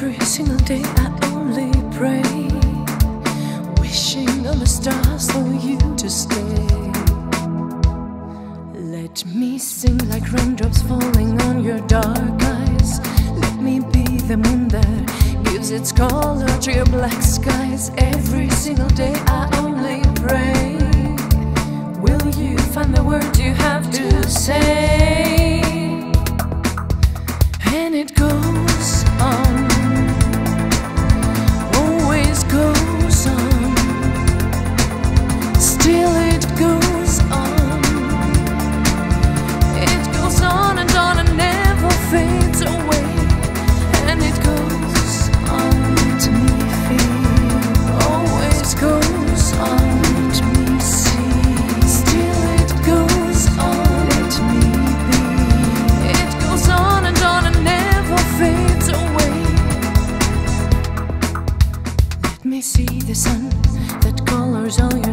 Every single day I only pray. Wishing on the stars for you to stay. Let me sing like raindrops falling on your dark eyes. Let me be the moon that gives its color to your black skies. Every single day I only pray.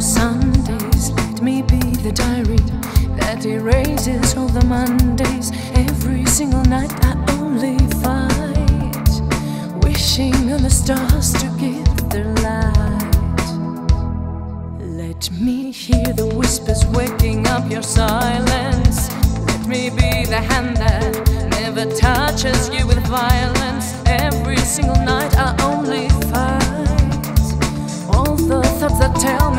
Sundays. Let me be the diary that erases all the Mondays. Every single night I only fight, wishing on the stars to give their light. Let me hear the whispers waking up your silence. Let me be the hand that never touches you with violence. Every single night I only fight all the thoughts that tell me.